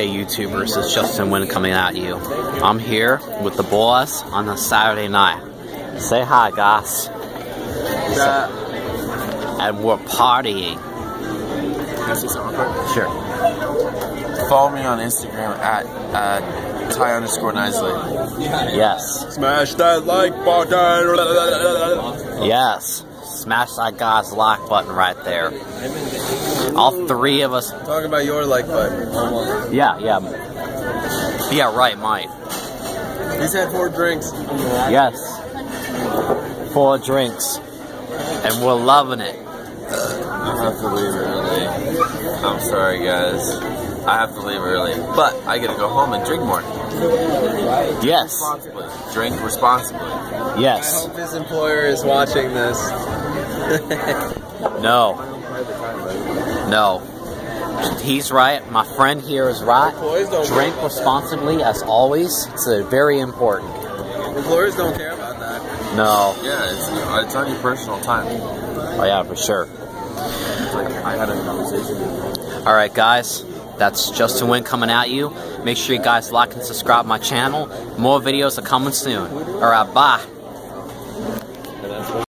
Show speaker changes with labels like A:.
A: Hey YouTubers, it's Justin Wynn coming at you. I'm here with the boys on a Saturday night. Say hi, guys. And we're partying.
B: Can I say something real quick?
A: Sure.
B: Follow me on Instagram at uh, Ty underscore Nicely.
A: Yes.
B: Smash that like button.
A: Yes. Smash that guy's like button right there. All three of us.
B: Talk about your like button.
A: Yeah, yeah. Yeah, right, Mike.
B: He's had four drinks.
A: Yes. Four drinks. And we're loving it.
B: I have to leave early. I'm sorry, guys. I have to leave early, but I gotta go home and drink more.
A: Yes.
B: Responsibly. Drink responsibly.
A: Yes.
B: I hope his employer is watching this.
A: No. No. He's right. My friend here is right. Drink responsibly as always. It's uh, very important.
B: Employers don't care about that.
A: No.
B: Yeah, it's, it's on your personal time.
A: Oh yeah, for sure.
B: I had a conversation.
A: All right, guys. That's Justin Wynn coming at you. Make sure you guys like and subscribe my channel. More videos are coming soon. All right, bye.